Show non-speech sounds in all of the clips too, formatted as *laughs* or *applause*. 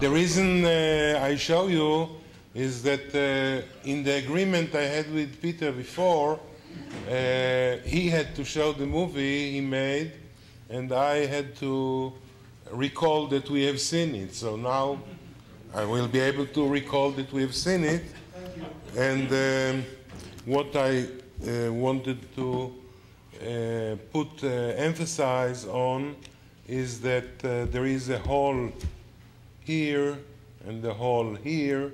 The reason uh, I show you is that uh, in the agreement I had with Peter before, uh, he had to show the movie he made, and I had to recall that we have seen it. So now I will be able to recall that we have seen it. And um, what I uh, wanted to uh, put uh, emphasize on is that uh, there is a hole here and the hole here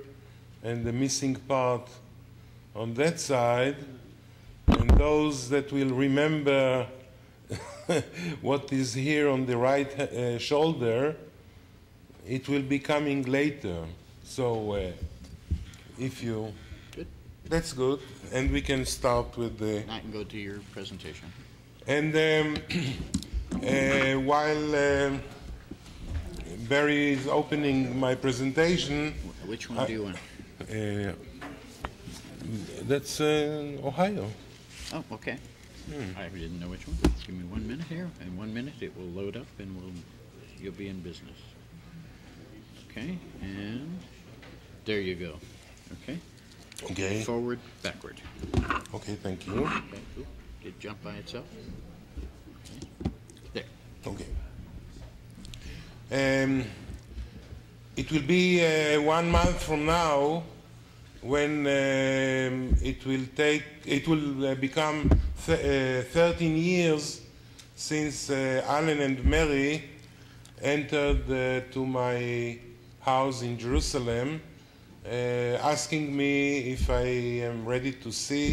and the missing part on that side and those that will remember *laughs* what is here on the right uh, shoulder it will be coming later so uh, if you Good. that's good and we can start with the I can go to your presentation. and um, *clears throat* uh, while um Barry is opening my presentation, Which one do you want? uh, that's uh, Ohio. Oh, okay. I didn't know which one. Give me one minute here. In one minute, it will load up and we'll, you'll be in business. Okay, and there you go. Okay, Okay. forward, backward. Okay, thank you. Okay, Did it jump by itself? Okay. Um, it will be uh, one month from now when um, it will take. It will uh, become th- uh, 13 years since uh, Alan and Mary entered to my house in Jerusalem, asking me if I am ready to see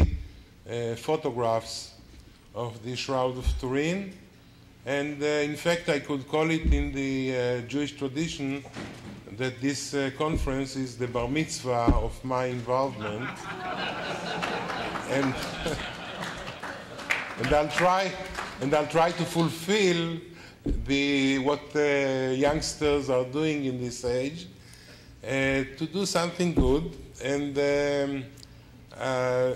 uh, photographs of the Shroud of Turin. And uh, in fact, I could call it in the uh, Jewish tradition that this uh, conference is the bar mitzvah of my involvement. *laughs* and, *laughs* and I'll try, and I'll try to fulfill the, what uh, youngsters are doing in this age, uh, to do something good. And um, uh,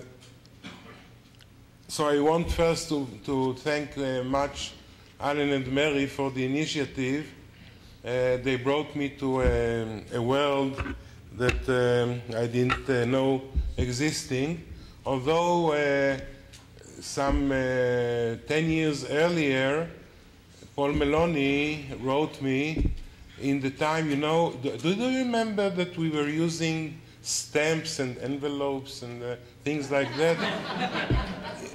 so I want first to, to thank uh, much Alan and Mary for the initiative. Uh, they brought me to a, a world that um, I didn't uh, know existing. Although uh, some uh, 10 years earlier, Paul Maloney wrote me in the time, you know, do, do you remember that we were using stamps and envelopes and uh, things like that?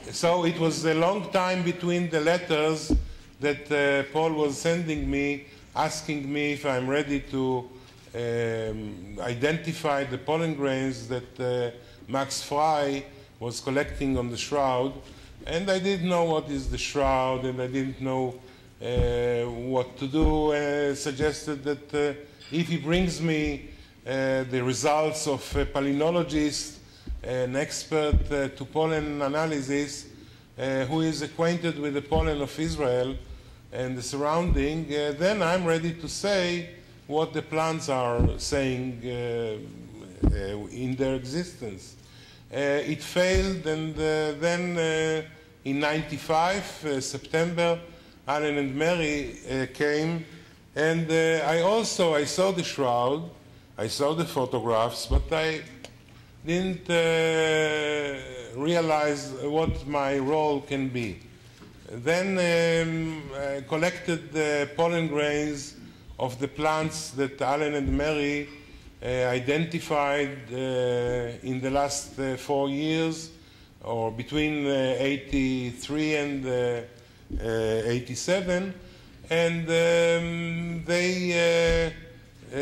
*laughs* so it was a long time between the letters that uh, Paul was sending me, asking me if I'm ready to um, identify the pollen grains that uh, Max Frei was collecting on the shroud. And I didn't know what is the shroud, and I didn't know uh, what to do. Uh, suggested that uh, if he brings me uh, the results of a palynologist, an expert uh, to pollen analysis, who is acquainted with the pollen of Israel and the surrounding, uh, then I'm ready to say what the plants are saying uh, uh, in their existence. Uh, it failed, and uh, then in 95, uh, September, Alan and Mary came, and I also I saw the shroud, I saw the photographs, but I didn't realize what my role can be. Then um, I collected the pollen grains of the plants that Alan and Mary uh, identified uh, in the last uh, four years, or between uh, 83 and uh, uh, 87, and um, they uh,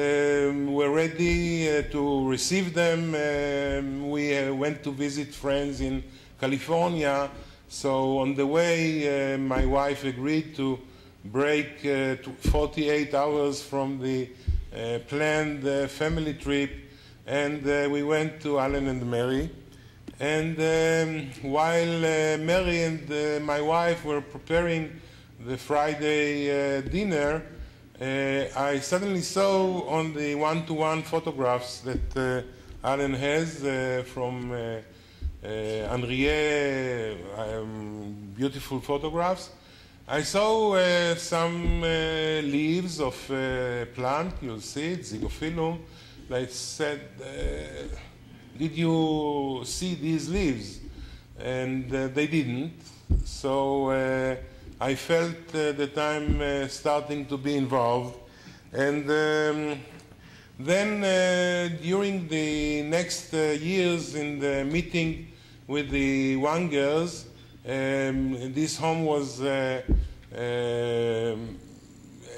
um, were ready uh, to receive them. Um, we uh, went to visit friends in California. So on the way, uh, my wife agreed to break uh, to 48 hours from the uh, planned family trip, and we went to Alan and Mary. And um, while Mary and my wife were preparing the Friday dinner, uh, I suddenly saw on the one-to-one photographs that uh, Alan has uh, from uh, uh, um, beautiful photographs, I saw uh, some uh, leaves of uh, plant, you'll see it, Zygophyllum. I said, uh, did you see these leaves? And uh, they didn't. So I felt that I'm starting to be involved. And um, then during the next years in the meeting with the Whangers, um, this home was uh, um,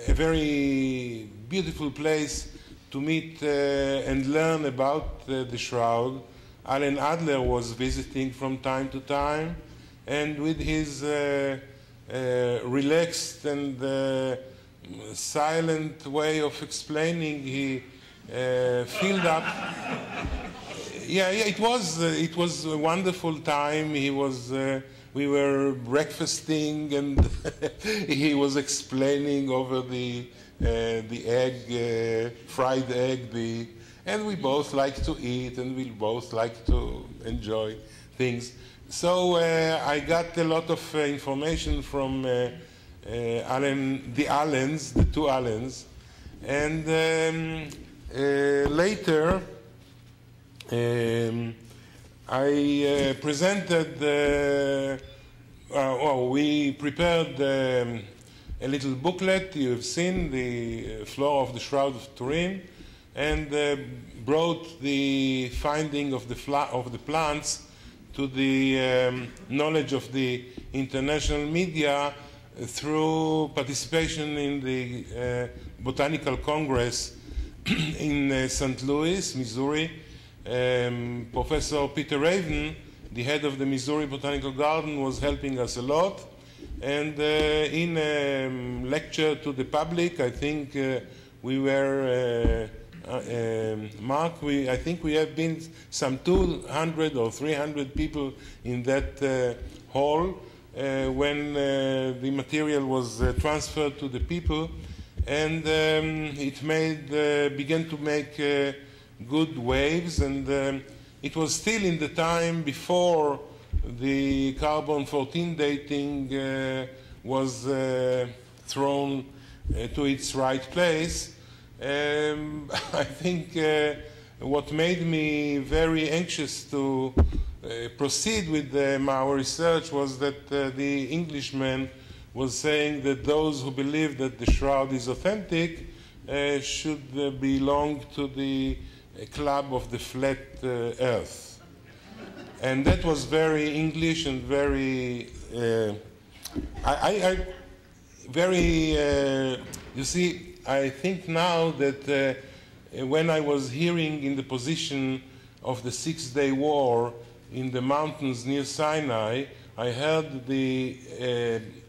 a very beautiful place to meet uh, and learn about uh, the shroud. Alan Adler was visiting from time to time, and with his uh, uh, relaxed and uh, silent way of explaining, he filled up. Yeah, yeah, it was uh, it was a wonderful time. He was. Uh, we were breakfasting, and *laughs* he was explaining over the uh, the egg, uh, fried egg, the, and we both like to eat, and we both like to enjoy things. So uh, I got a lot of uh, information from uh, uh, Allen, the Allens, the two Allens, and um, uh, later um, I uh, presented. Uh, uh, well, we prepared um, a little booklet. You have seen the uh, Flora of the Shroud of Turin, and uh, brought the finding of the of the plants to the um, knowledge of the international media through participation in the uh, Botanical Congress in uh, St. Louis, Missouri. Um, Professor Peter Raven, the head of the Missouri Botanical Garden, was helping us a lot. And uh, in a um, lecture to the public, I think uh, we were, uh, uh, um, Mark, we, I think we have been some 200 or 300 people in that uh, hall when the material was transferred to the people. And um, it made, uh, began to make uh, good waves, and um, it was still in the time before the carbon 14 dating uh, was uh, thrown uh, to its right place. Um, *laughs* I think uh, what made me very anxious to uh, proceed with um, our research was that uh, the Englishman was saying that those who believe that the shroud is authentic uh, should uh, belong to the uh, club of the flat uh, earth. And that was very English and very, uh, I, I, I very, you see, I think now that when I was hearing in the position of the Six Day War in the mountains near Sinai, I heard the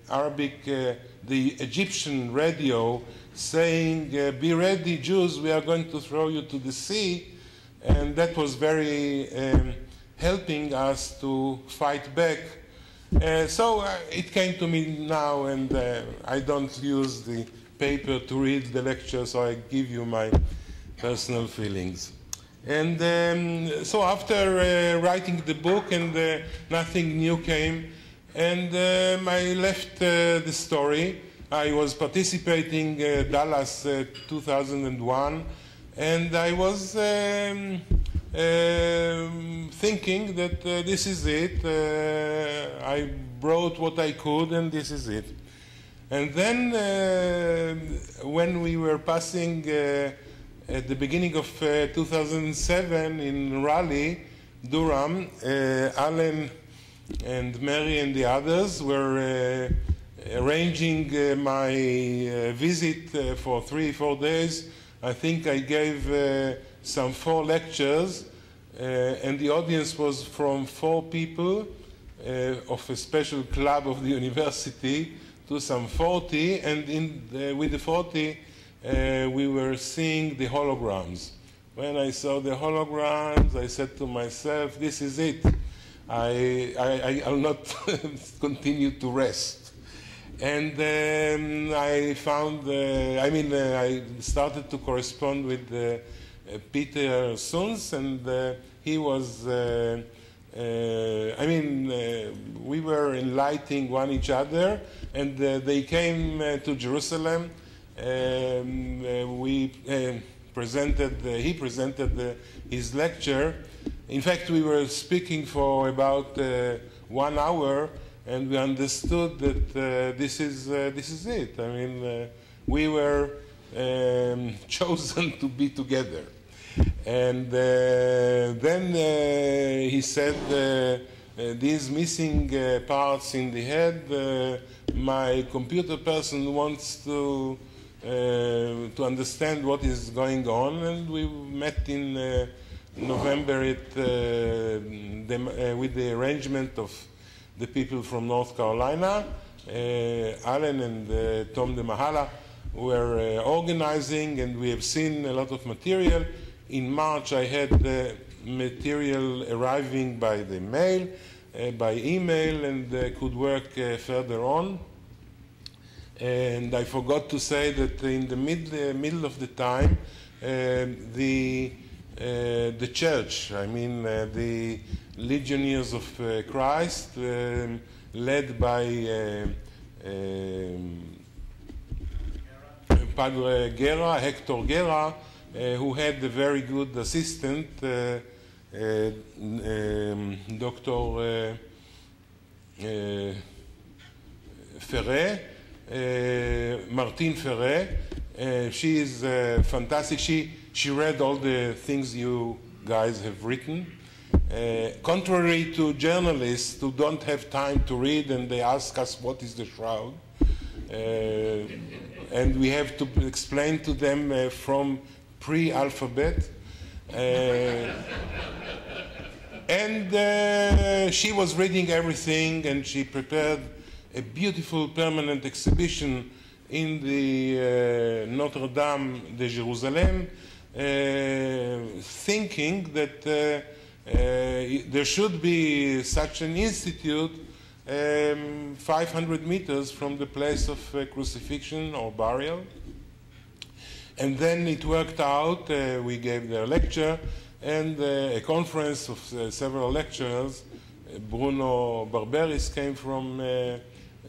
Arabic, uh, the Egyptian radio saying, uh, Be ready, Jews, we are going to throw you to the sea. And that was very um, helping us to fight back. Uh, so it came to me now, and I don't use the paper to read the lecture, so I give you my personal feelings. And um, so after uh, writing the book, and uh, nothing new came, and um, I left uh, the story. I was participating uh, Dallas uh, 2001, and I was um, um, thinking that uh, this is it. Uh, I brought what I could, and this is it. And then, uh, when we were passing uh, at the beginning of uh, 2007 in Raleigh, Durham, uh, Alan and Mary and the others were uh, arranging uh, my uh, visit for three, four days. I think I gave some four lectures, and the audience was from four people of a special club of the *laughs* university to some 40, and in the, with the 40, uh, we were seeing the holograms. When I saw the holograms, I said to myself, this is it. I, I, I'll not *laughs* continue to rest. And um, I found, uh, I mean, uh, I started to correspond with uh, Peter Soons, and uh, he was uh, uh, I mean, we were enlightening one each other, and they came to Jerusalem. Um, we presented, he presented his lecture. In fact, we were speaking for about uh, one hour, and we understood that uh, this is uh, this is it. I mean, we were um, *laughs* chosen to be together. And then he said, uh, These missing uh, parts in the head, uh, my computer person wants to, to understand what is going on. And we met in November at, uh, the, uh, with the arrangement of the people from North Carolina, uh, Alan and Tom D'Muhala were organizing, and we have seen a lot of material. In March, I had the material arriving by the mail, uh, by email, and uh, could work uh, further on. And I forgot to say that in the mid, middle of the time, uh, the the church, I mean uh, the Legionnaires of uh, Christ, um, led by uh, um, Padre Guerra, Hector Guerra, uh, who had a very good assistant, uh, uh, um, Dr. Uh, uh, uh, Martine Ferret. Uh, she is uh, fantastic. She, she read all the things you guys have written. Uh, contrary to journalists who don't have time to read and they ask us what is the shroud, uh, and we have to explain to them uh, from pre-alphabet. Uh, and uh, she was reading everything and she prepared a beautiful permanent exhibition in the uh, Notre Dame de Jerusalem, thinking that uh, uh, there should be such an institute um, 500 meters from the place of uh, crucifixion or burial. And then it worked out. Uh, we gave their lecture and uh, a conference of uh, several lecturers. Uh, Bruno Barberis came from uh,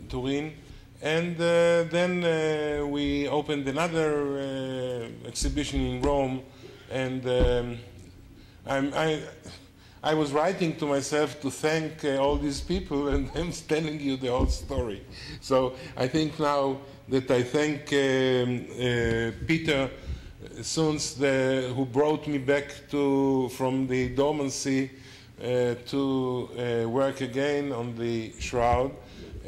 Turin. And uh, then uh, we opened another uh, exhibition in Rome. And um, I'm, I, I was writing to myself to thank uh, all these people, *laughs* and I'm telling you the whole story. So I think now that I thank um, uh, Peter Soons, who brought me back to from the dormancy uh, to work again on the shroud,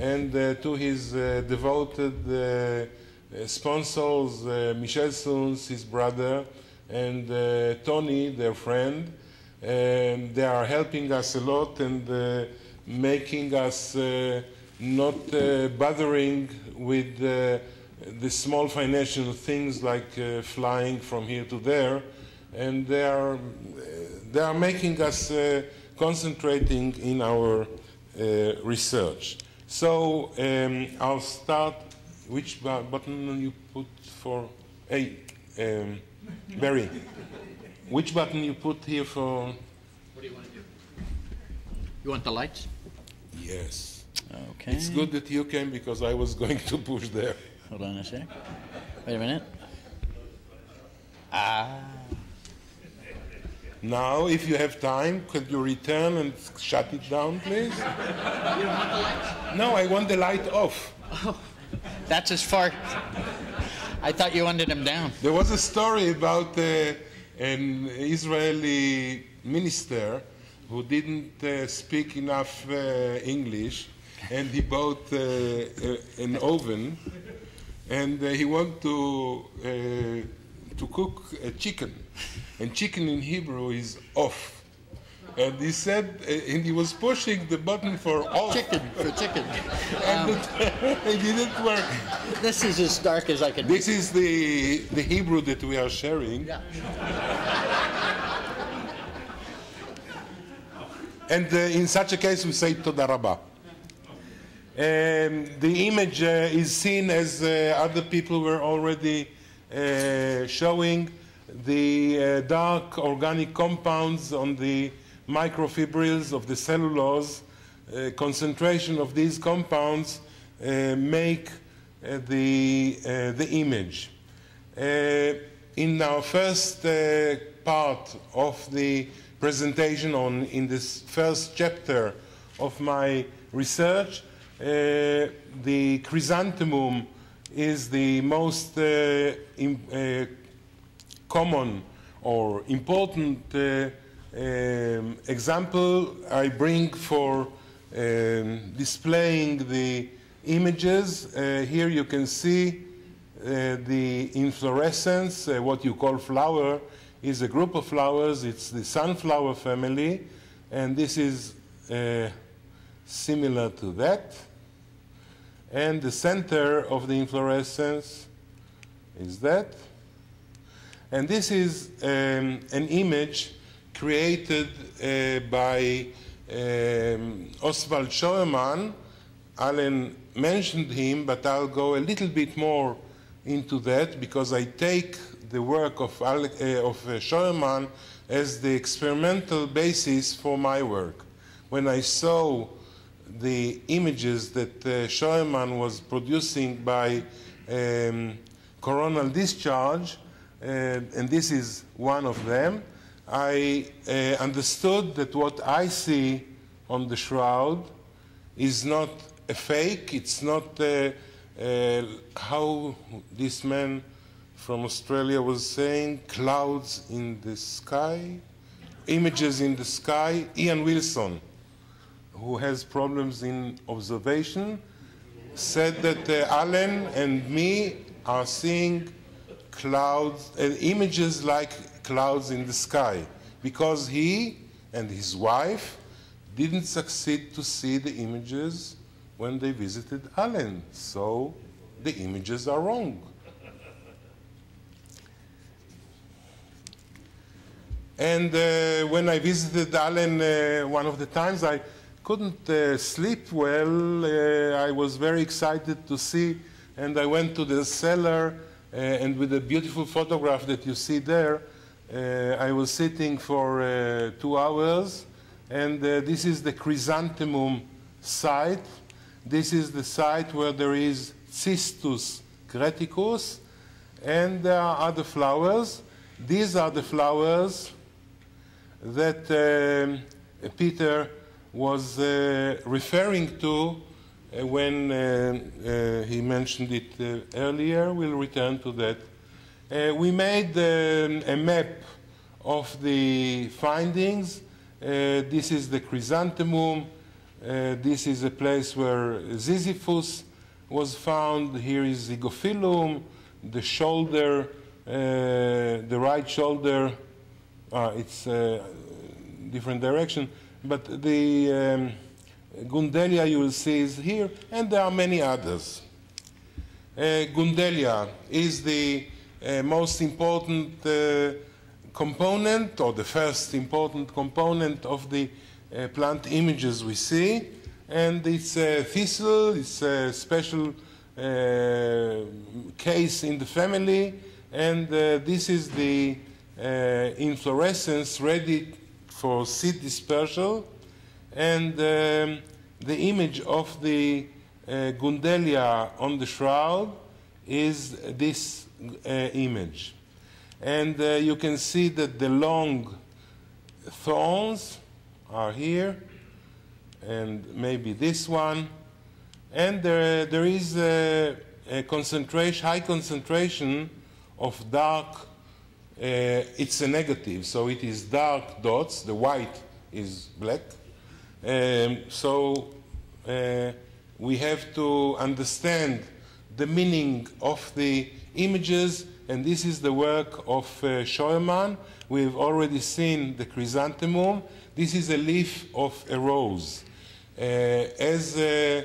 and uh, to his uh, devoted uh, sponsors, Michel Soons, his brother, and Tony, their friend. Um, they are helping us a lot and making us not bothering with the small financial things like flying from here to there, and they are they are making us uh, concentrating in our uh, research. So um, I'll start. Which button you put for? Hey, um, Barry. Which button you put here for? What do you want to do? You want the lights? Yes. Okay. It's good that you came because I was going to push there. Hold on a sec. Wait a minute. Ah. Now, if you have time, could you return and shut it down, please? You don't want the lights? No, I want the light off. That's as far. I thought you wanted him down. There was a story about uh, an Israeli minister who didn't uh, speak enough uh, English, and he bought uh, an oven, and uh, he wanted to uh, to cook a chicken, and chicken in Hebrew is off. And he said, uh, and he was pushing the button for off, Chicken for chicken. *laughs* and it, it didn't work. This is as dark as I can. This is the, the Hebrew that we are sharing. Yeah. And uh, in such a case, we say Toda Rabah. Um, the image uh, is seen as uh, other people were already uh, showing the uh, dark organic compounds on the microfibrils of the cellulose, uh, concentration of these compounds uh, make uh, the, uh, the image. Uh, in our first uh, part of the presentation on in this first chapter of my research, the chrysanthemum is the most in, common or important um, example I bring for um, displaying the images. Uh, here you can see uh, the inflorescence, uh, what you call flower, is a group of flowers. It's the sunflower family, and this is uh, similar to that. And the center of the inflorescence is that. And this is um, an image created uh, by um, Oswald Scheuermann. Alan mentioned him, but I'll go a little bit more into that because I take the work of, uh, of uh, as the experimental basis for my work. When I saw the images that uh, was producing by um, coronal discharge, and this is one of them, I uh, understood that what I see on the shroud is not a fake, it's not uh, uh, how this man from Australia was saying, clouds in the sky, images in the sky. Ian Wilson, who has problems in observation, said that uh, Alan and me are seeing clouds, uh, images like clouds in the sky because he and his wife didn't succeed to see the images when they visited Alan. So the images are wrong. And uh, when I visited Alan uh, one of the times, I couldn't uh, sleep well. Uh, I was very excited to see, and I went to the cellar, and with a beautiful photograph that you see there, uh, I was sitting for uh, two hours, and uh, this is the chrysanthemum site. This is the site where there is Cistus creticus, and there are other flowers. These are the flowers that um, Peter was uh, referring to uh, when uh, he mentioned it earlier. We'll return to that uh, we made um, a map of the findings. Uh, this is the chrysanthemum. Uh, this is a place where Ziziphus was found. Here is Zygophyllum, the shoulder, uh, the right shoulder. Uh, it's a different direction, but the um, Gundelia you will see is here, and there are many others. Uh, Gundelia is the uh, most important uh, component, or the first important component of the uh, plant images we see. And it's a thistle, it's a special case in the family, and this is the inflorescence ready for seed dispersal. And um, the image of the uh, Gundelia on the shroud is this uh, image. And uh, you can see that the long thorns are here, and maybe this one. And there, there is a, a concentration, high concentration of dark, uh, it's a negative, so it is dark dots, the white is black. Um, so uh, we have to understand the meaning of the images, and this is the work of uh, Scheuermann. We've already seen the chrysanthemum. This is a leaf of a rose. Uh, as uh,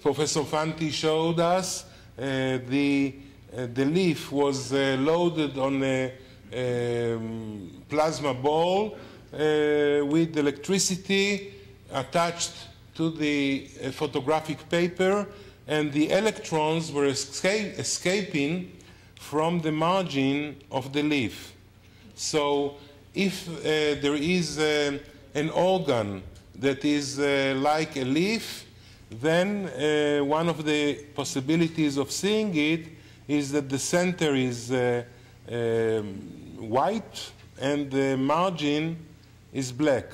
Professor Fanti showed us, uh, the, uh, the leaf was uh, loaded on a um, plasma ball with electricity attached to the photographic paper, and the electrons were escape, escaping from the margin of the leaf. So if uh, there is a, an organ that is uh, like a leaf, then uh, one of the possibilities of seeing it is that the center is uh, um, white and the margin is black,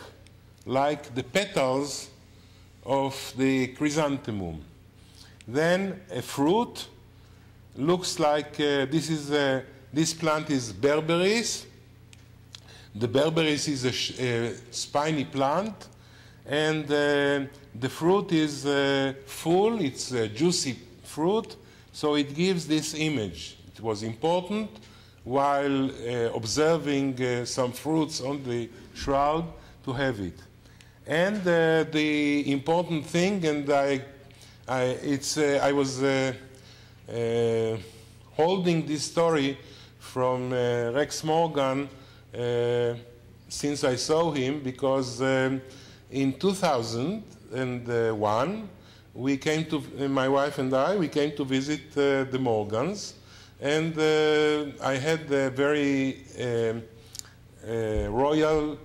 like the petals of the chrysanthemum. Then a fruit looks like uh, this is uh, this plant is berberis. The berberis is a, a spiny plant, and uh, the fruit is uh, full. It's a juicy fruit, so it gives this image. It was important while uh, observing uh, some fruits on the shroud to have it. And uh, the important thing, and I, I, it's, uh, I was uh, uh, holding this story from Rex Morgan since I saw him, because um, in 2001, we came to, my wife and I, we came to visit the Morgans, and uh, I had a very um, uh, royal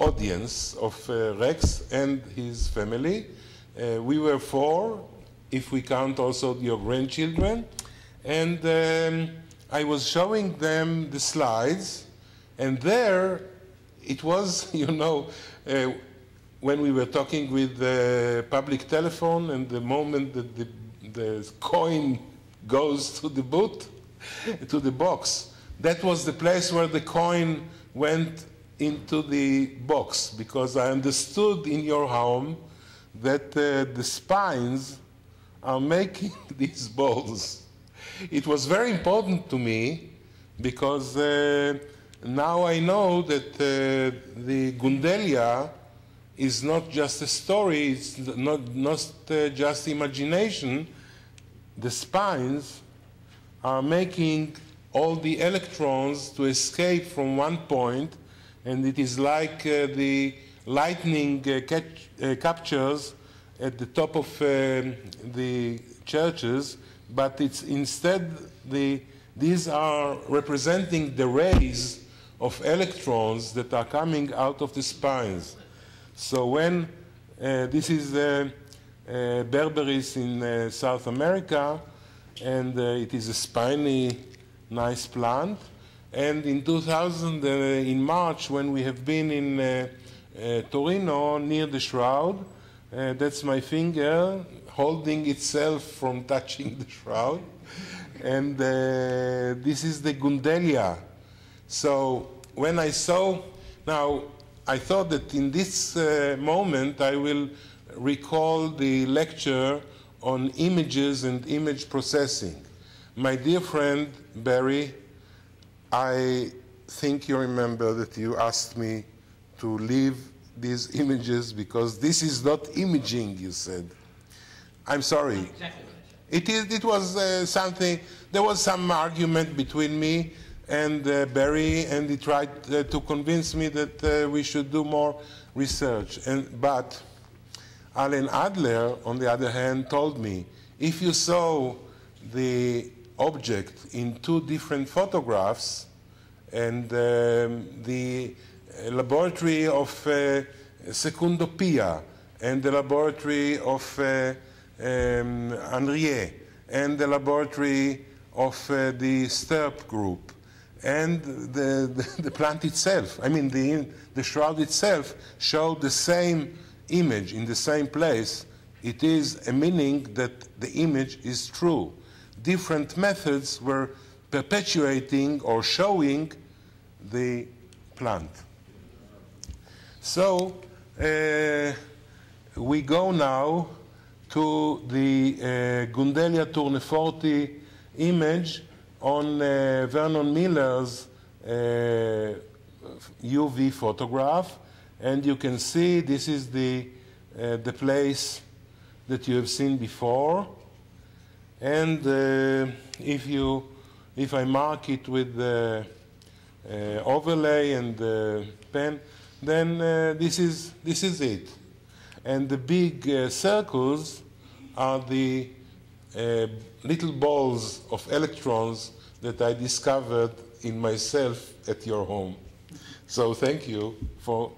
audience of uh, Rex and his family. Uh, we were four, if we count also your grandchildren. And um, I was showing them the slides, and there it was, *laughs* you know, uh, when we were talking with the public telephone, and the moment that the, the coin goes to the boot, *laughs* to the box. That was the place where the coin went into the box because I understood in your home that uh, the spines are making *laughs* these balls. It was very important to me because uh, now I know that uh, the Gundelia is not just a story, it's not, not uh, just imagination. The spines are making all the electrons to escape from one point, and it is like uh, the lightning uh, catch, uh, captures at the top of um, the churches, but it's instead the, these are representing the rays of electrons that are coming out of the spines. So when uh, this is uh, uh, Berberis in South America, and it is a spiny, nice plant. And in 2000, uh, in March, when we have been in uh, uh Torino near the shroud, uh, that's my finger holding itself from *laughs* touching the shroud. And uh, this is the Gundelia. So when I saw, now I thought that in this moment I will recall the lecture on images and image processing. My dear friend Barry, I think you remember that you asked me to leave these images because this is not imaging, you said. I'm sorry. Exactly it, is, it was uh, something, there was some argument between me and uh, Barry, and he tried uh, to convince me that uh, we should do more research. And, but Alan Adler, on the other hand, told me if you saw the object in two different photographs and um, the laboratory of uh, Secondo Pia and the laboratory of uh, um, Enrie and the laboratory of uh, the STURP group and the, the, *laughs* the, plant itself, I mean the, the shroud itself showed the same image in the same place, it is a meaning that the image is true. Different methods were perpetuating or showing the plant. So uh, we go now to the uh, Gundelia tourneforti image on uh, Vernon Miller's UV uh, photograph and you can see this is the, uh, the place that you have seen before. And uh, if, you, if I mark it with the uh, overlay and the pen, then uh, this, is, this is it. And the big circles are the little balls of electrons that I discovered in myself at your home. So thank you for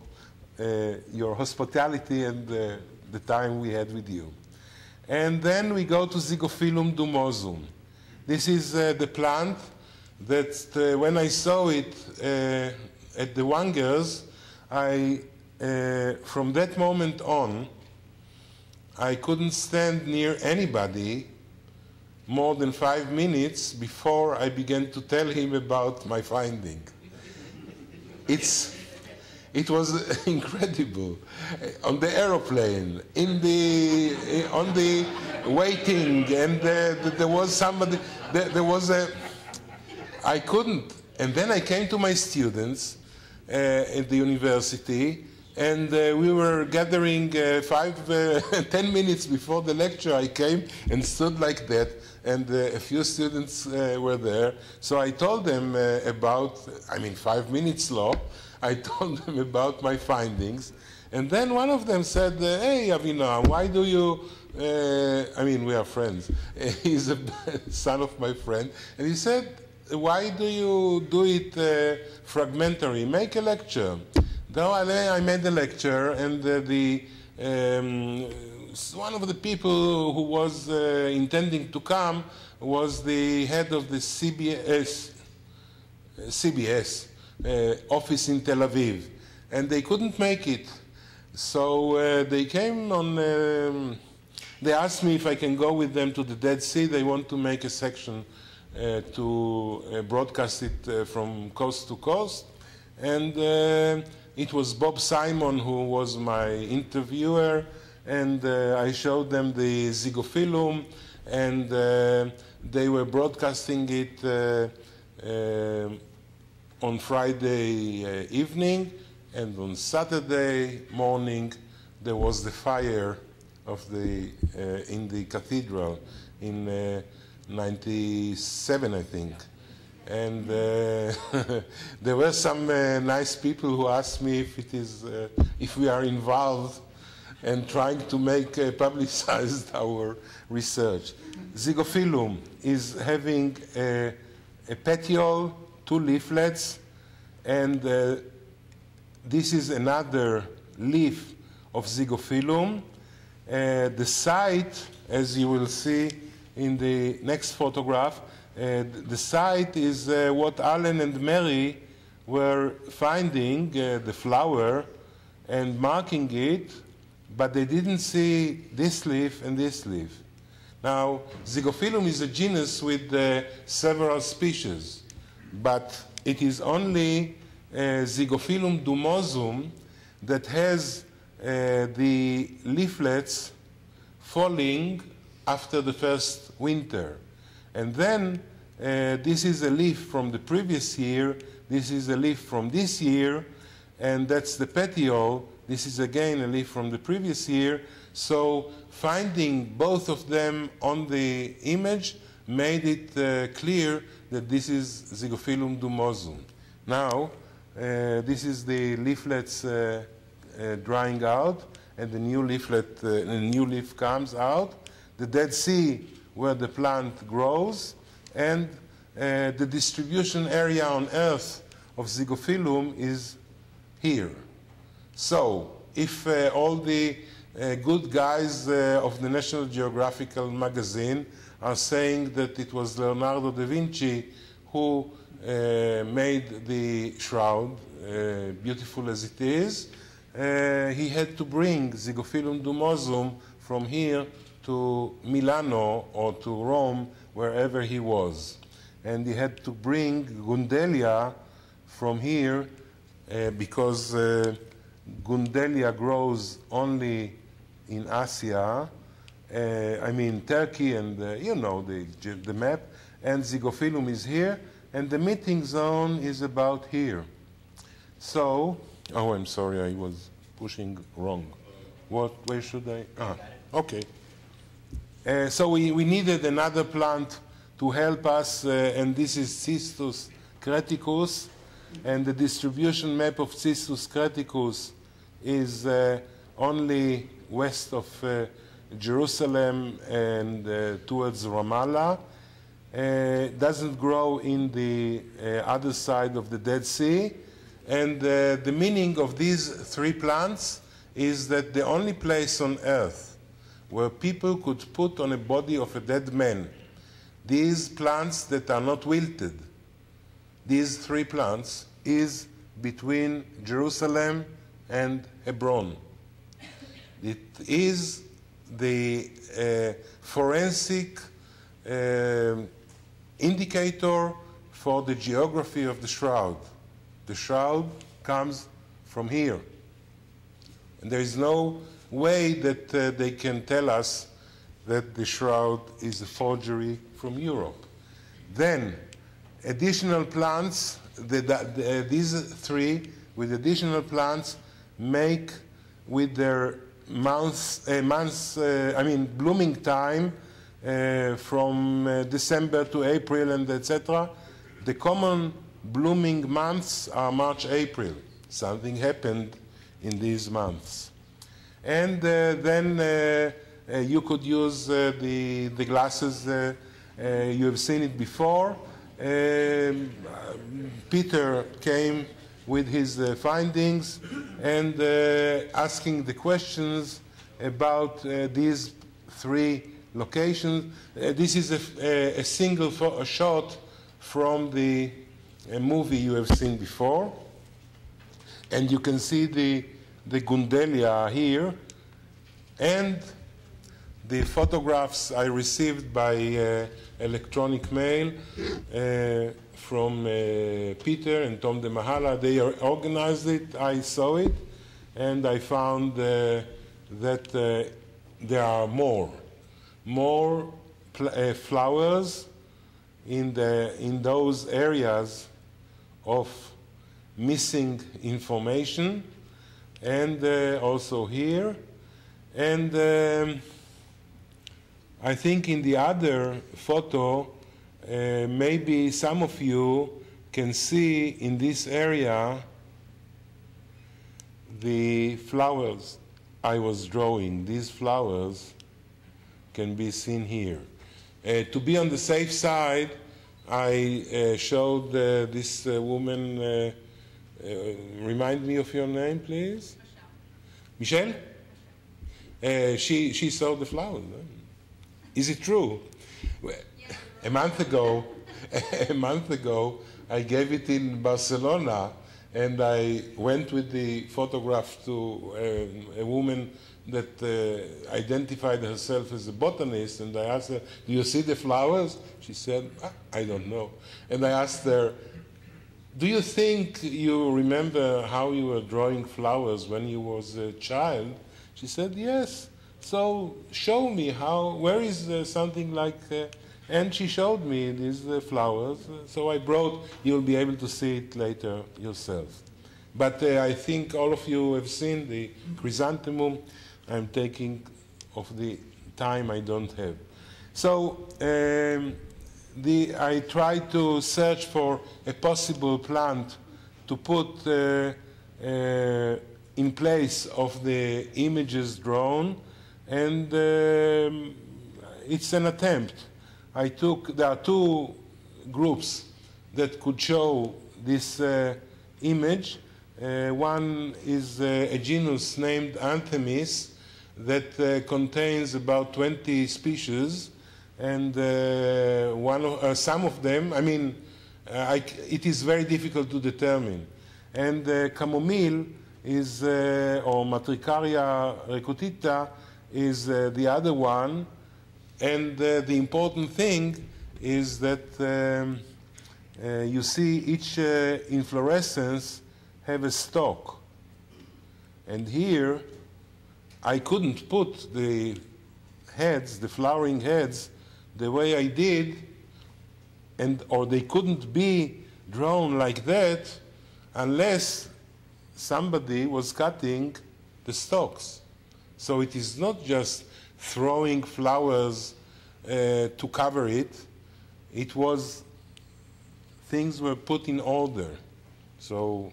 uh, your hospitality and uh, the time we had with you. And then we go to Zygophyllum dumosum. This is uh, the plant that uh, when I saw it uh, at the Whangers, I, uh, from that moment on, I couldn't stand near anybody more than five minutes before I began to tell him about my finding. It's, it was *laughs* incredible. On the aeroplane, in the, on the waiting, and uh, there was somebody, there, there was a, I couldn't. And then I came to my students uh, at the university, and uh, we were gathering uh, five, *laughs* ten minutes before the lecture. I came and stood like that, and a few students were there. So I told them about, I mean, five minutes law. *laughs* I told them about my findings, and then one of them said, "Hey, Avina, why do you?" I mean, we are friends. *laughs* He's a *laughs* son of my friend, and he said, why do you do it uh, fragmentary? Make a lecture. Though I, made a lecture, and uh, the um, one of the people who was uh, intending to come was the head of the CBS, CBS uh, office in Tel Aviv, and they couldn't make it. So uh, they came on. Um, they asked me if I can go with them to the Dead Sea. They want to make a section uh, to uh, broadcast it uh, from coast to coast. And it was Bob Simon who was my interviewer, and I showed them the Zygophyllum, and they were broadcasting it on Friday evening, and on Saturday morning there was the fire of the uh, in the cathedral in uh, 97, I think. And uh, *laughs* there were some uh, nice people who asked me if it is, uh, if we are involved and trying to make uh, publicized *laughs* our research. Zygophyllum is having a, a petiole, two leaflets, and uh, this is another leaf of Zygophyllum. Uh, the site, as you will see, in the next photograph. Uh, the site is uh, what Alan and Mary were finding, uh, the flower, and marking it, but they didn't see this leaf and this leaf. Now, Zygophyllum is a genus with uh, several species, but it is only uh, Zygophyllum dumosum that has uh, the leaflets falling after the first winter. And then uh, this is a leaf from the previous year, this is a leaf from this year, and that's the petiole. This is again a leaf from the previous year. So finding both of them on the image made it uh, clear that this is Zygophyllum dumosum. Now, uh, this is the leaflets uh, uh drying out, and the new leaflet, uh, the new leaf comes out the Dead Sea where the plant grows, and uh, the distribution area on Earth of Zygophyllum is here. So, if uh, all the good guys of the National Geographical magazine are saying that it was Leonardo da Vinci who uh, made the shroud, uh, beautiful as it is, he had to bring Zygophyllum dumosum from here to Milano or to Rome, wherever he was. And he had to bring Gundelia from here uh, because uh, Gundelia grows only in Asia. Uh, I mean, Turkey and uh, you know the, the map, and Zygophyllum is here, and the meeting zone is about here. So, oh, I'm sorry, I was pushing wrong. What, where should I? Ah, okay. Uh, so we, we needed another plant to help us, uh, and this is Cistus creticus, and the distribution map of Cistus creticus is uh, only west of uh, Jerusalem and uh, towards Ramallah. Uh, doesn't grow in the other side of the Dead Sea, And uh, the meaning of these three plants is that the only place on earth where people could put on a body of a dead man these plants that are not wilted, these three plants, is between Jerusalem and Hebron. It is the uh, forensic uh, indicator for the geography of the shroud. The shroud comes from here. And there is no way that uh, they can tell us that the shroud is a forgery from Europe. Then, additional plants, the, the, these three with additional plants make with their months, uh, months uh, I mean, blooming time uh, from December to April and etc. The common blooming months are March, April. Something happened in these months. And then you could use the, the glasses, you have seen it before. Um, Peter came with his uh, findings and uh, asking the questions about uh, these three locations. this is a, a single a shot from the movie you have seen before. And you can see the, the Gundelia here. And the photographs I received by uh, electronic mail uh, from uh, Peter and Tom D'Muhala. They organized it, I saw it, and I found uh, that uh, there are more, more flowers in, the, in those areas of missing information, and uh, also here. And um, I think in the other photo, uh, maybe some of you can see in this area the flowers I was drawing. These flowers can be seen here. Uh, to be on the safe side, I uh, showed uh, this uh, woman. Uh, remind me of your name, please. Michelle. Michelle? she she saw the flowers. Is it true? A month ago, *laughs* a month ago, I gave it in Barcelona, and I went with the photograph to um, a woman that uh, identified herself as a botanist, and I asked her, "Do you see the flowers?" She said, ah, "I don't know." And I asked her, "Do you think you remember how you were drawing flowers when you was a child?" She said, "Yes." So show me how. Where is uh, something like? Uh, and she showed me these uh, flowers. So I brought. You'll be able to see it later yourself. But uh, I think all of you have seen the chrysanthemum. I'm taking of the time I don't have. So um, the, I tried to search for a possible plant to put uh, uh, in place of the images drawn and um, it's an attempt. I took, there are two groups that could show this uh, image. Uh, one is uh, a genus named Anthemis that uh, contains about 20 species, and uh, one of, uh, some of them, I mean, I, it is very difficult to determine. And chamomile is, or Matricaria recutita, is the other one. And uh, the important thing is that um, uh, you see each uh, inflorescence have a stalk. And here, I couldn't put the heads, the flowering heads, the way I did, and or they couldn't be drawn like that unless somebody was cutting the stalks. So it is not just throwing flowers uh, to cover it. It was, things were put in order. So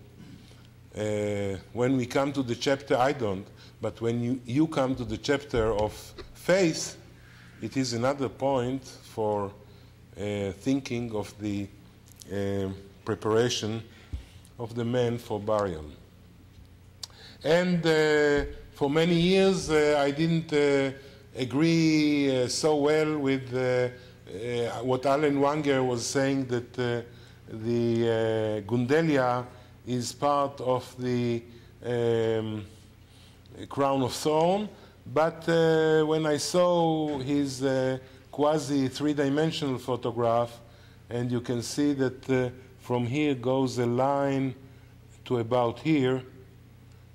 uh, when we come to the chapter, I don't, but when you, you come to the chapter of faith, it is another point for uh, thinking of the uh, preparation of the man for burial. And uh, for many years, uh, I didn't agree uh, so well with uh, uh, what Alan Whanger was saying that the Gundelia is part of the um, crown of thorn. But when I saw his quasi three-dimensional photograph, and you can see that from here goes a line to about here,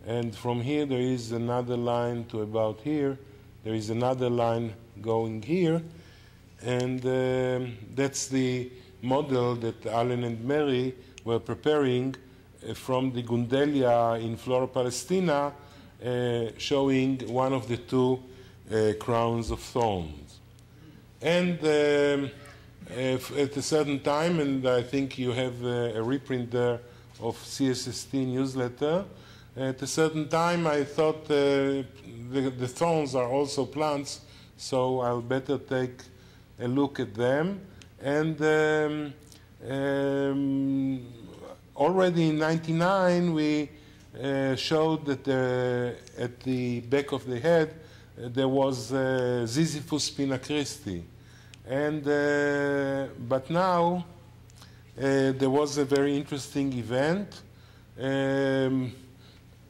and from here there is another line to about here. There is another line going here. And um, that's the model that Alan and Mary were preparing uh, from the Gundelia in Flora Palaestina, uh, showing one of the two uh, crowns of thorns. And um, at a certain time, and I think you have a reprint there of CSST newsletter, at a certain time, I thought uh, the, the thorns are also plants, so I'll better take a look at them. And um, um, already in 99, we uh, showed that uh, at the back of the head uh, there was uh, Ziziphus spina-christi. And, uh, but now uh, there was a very interesting event. Um,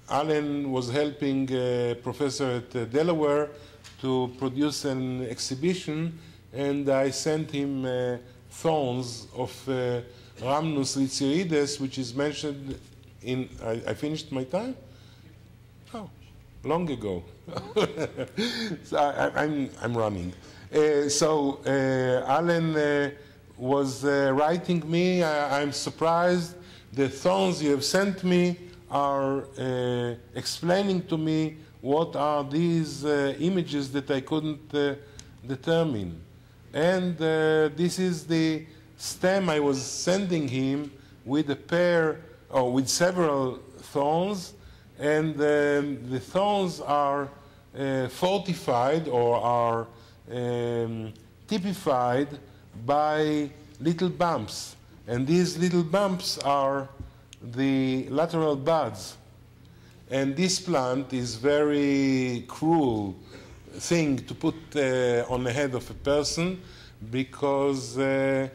Alan was helping a professor at uh, Delaware to produce an exhibition, and I sent him uh, thorns of uh, Rhamnus lycioides, which is mentioned in. I, I, finished my time? Oh, long ago. *laughs* so I, am I'm, I'm running. Uh, so uh, uh, was writing me, I, I'm surprised the thorns you have sent me are uh, explaining to me what are these uh, images that I couldn't uh, determine. And uh, this is the stem I was sending him with a pair, or with several thorns, and um, the thorns are uh, fortified or are um, typified by little bumps. And these little bumps are the lateral buds. And this plant is very cruel thing to put uh, on the head of a person because uh,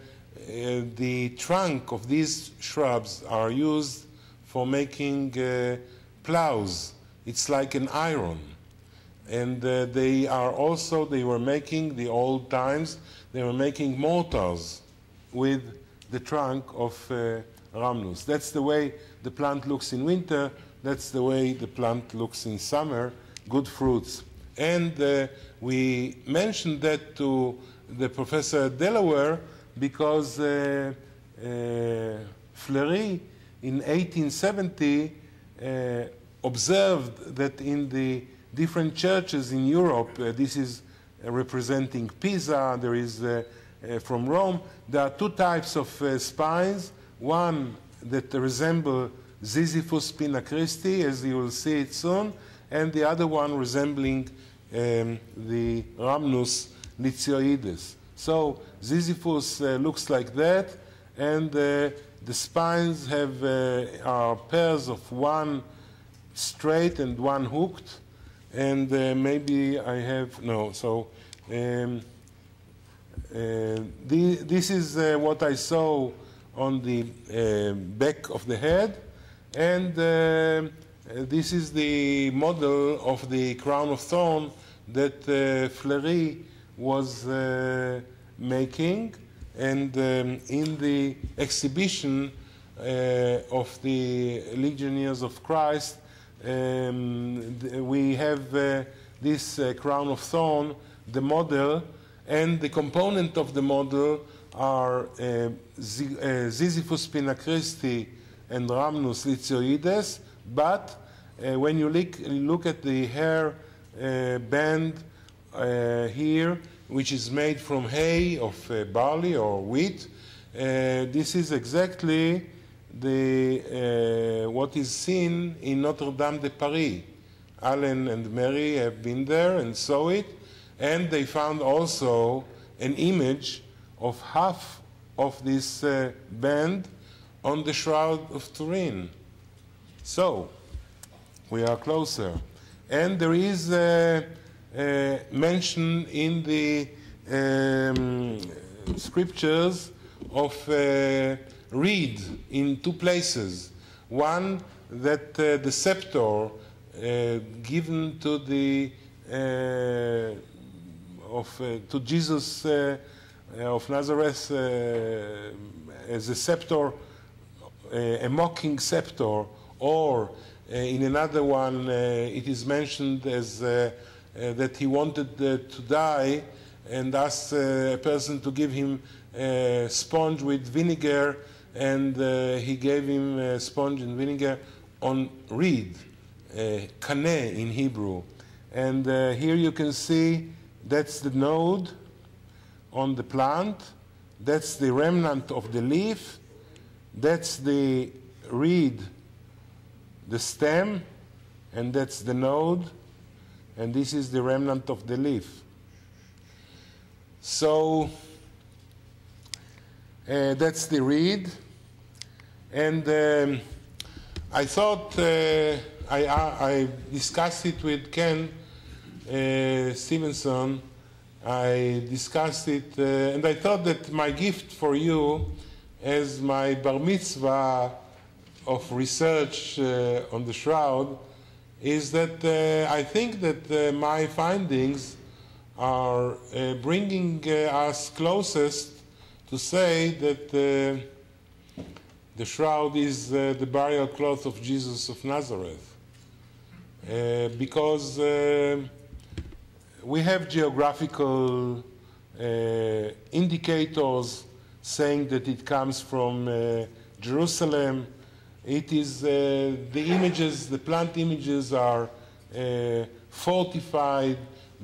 uh, the trunk of these shrubs are used for making uh, plows. It's like an iron. And uh, they are also, they were making, the old times, they were making mortars with the trunk of uh, rhamnus. That's the way the plant looks in winter. That's the way the plant looks in summer. Good fruits. And uh, we mentioned that to the professor at Delaware because uh, uh, Fleury in 1870 uh, observed that in the different churches in Europe, uh, this is representing Pisa, there is uh, from Rome, there are two types of spines one that resemble Ziziphus spina-christi, as you will see it soon, and the other one resembling um, the Rhamnus lycioides. So Ziziphus uh, looks like that, and uh, the spines have uh, are pairs of one straight and one hooked, and uh, maybe I have no. So um, uh, the, this is uh, what I saw on the uh, back of the head. And uh, this is the model of the crown of thorn that uh, Fleury was uh, making. And um, in the exhibition uh, of the Legionnaires of Christ, um, we have this crown of thorn, the model, and the component of the model are uh, uh, spina-christi and Rhamnus lycioides, but uh, when you look, look, at the hair uh, band uh, here, which is made from hay of uh, barley or wheat, this is exactly the, what is seen in Notre Dame de Paris. Alan and Mary have been there and saw it, and they found also an image of half of this uh, band on the Shroud of Turin. So, we are closer. And there is a, a mention in the um, scriptures of uh, reed in two places. One, that uh, the scepter uh, given to the uh, of uh, to Jesus Uh, of Nazareth uh, as a scepter, uh, a mocking scepter, or in another one it is mentioned as that he wanted to die and asked a person to give him a sponge with vinegar, and uh, he gave him a sponge and vinegar on reed, uh, in Hebrew. And uh, here you can see that's the node on the plant, that's the remnant of the leaf, that's the reed, the stem, and that's the node, and this is the remnant of the leaf. So uh, that's the reed, and um, I thought uh, I, I, discussed it with Ken uh, Stevenson. I discussed it, uh, and I thought that my gift for you, as my bar mitzvah of research uh, on the shroud, is that uh, I think that uh, my findings are bringing us closest to say that the shroud is uh, the burial cloth of Jesus of Nazareth. Uh, because uh, we have geographical uh, indicators saying that it comes from uh, Jerusalem. It is uh, the images, the plant images are fortified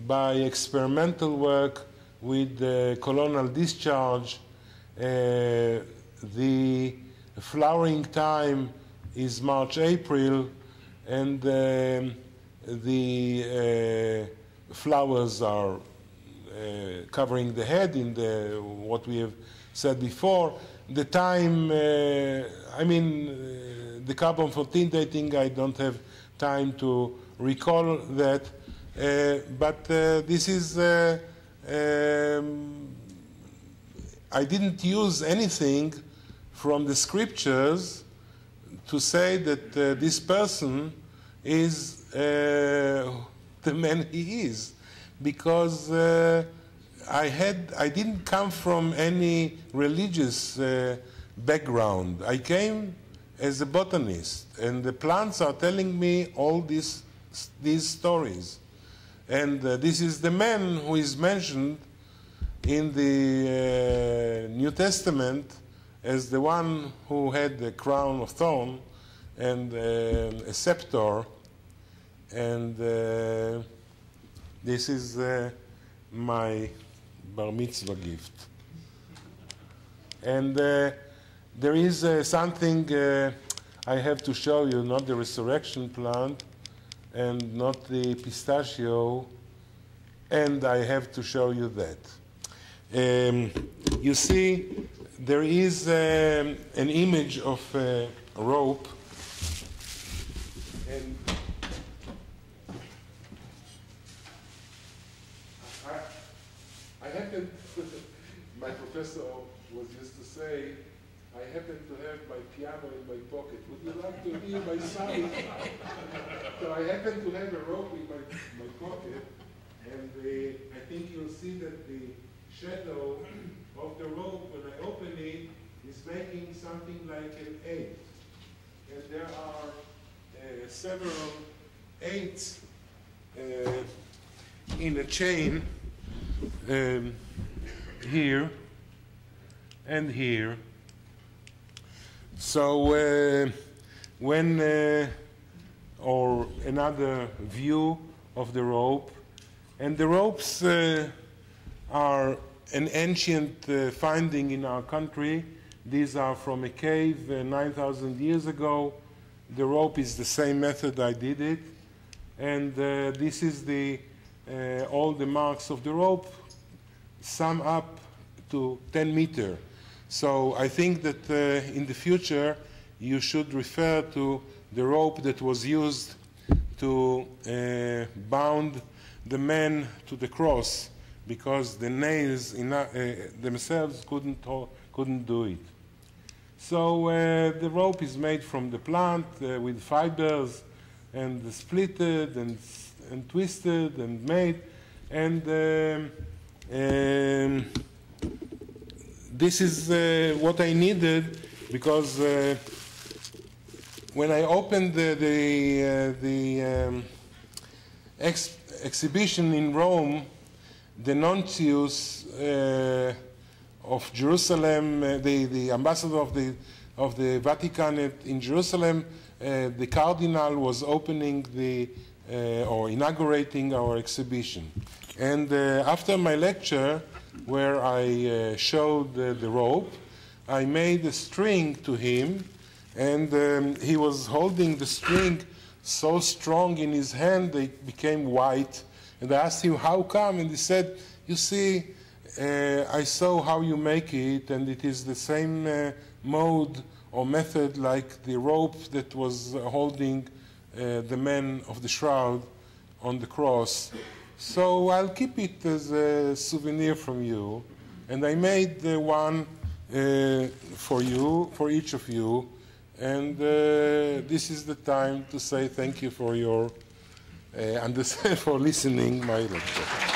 by experimental work with coronal discharge. the the flowering time is March, April, and um, the uh, flowers are uh, covering the head in the what we have said before. The time, uh, I mean, uh, the carbon 14 dating, I don't have time to recall that, uh, but uh, this is. Um, I didn't use anything from the scriptures to say that uh, this person is uh, the man he is because uh, I had I didn't come from any religious uh, background. I came as a botanist, and the plants are telling me all these these stories. And uh, this is the man who is mentioned in the uh, New Testament as the one who had the crown of thorn and uh, a scepter, and uh, this is uh, my bar mitzvah gift. And uh, there is something I have to show you, not the resurrection plant and not the pistachio, and I have to show you that. Um, you see, there is um, an image of a rope and I *laughs* my professor was used to say I happen to have my piano in my pocket. Would you like to hear my son? *laughs* so I happen to have a rope in my, my pocket, and the, I think you'll see that the shadow of the rope when I open it is making something like an eight. And there are uh, several eights uh, in a chain um, here and here. So uh, when, uh, or another view of the rope, and the ropes uh, are an ancient uh, finding in our country. These are from a cave uh, 9,000 years ago. The rope is the same method I did it. And uh, this is the, all the marks of the rope sum up to 10 meter. So I think that uh, in the future you should refer to the rope that was used to uh, bound the man to the cross because the nails in, uh, themselves couldn't, couldn't do it. So uh, the rope is made from the plant uh, with fibers and splitted and, and twisted and made. And um, this is uh, what I needed because uh, when I opened the, the, uh, the um, ex exhibition in Rome, the nuntius uh, of Jerusalem, uh, the, the ambassador of the, of the Vatican in Jerusalem, the cardinal was opening the, or inaugurating our exhibition. And after my lecture, where I showed the rope, I made a string to him, and um, he was holding the string so strong in his hand that it became white. And I asked him, How come? And he said, You see, uh, I saw how you make it, and it is the same uh, mode or method like the rope that was holding uh, the man of the shroud on the cross. So I'll keep it as a souvenir from you. And I made the one uh, for you, for each of you. And uh, this is the time to say thank you for your uh, *laughs* for listening my lecture.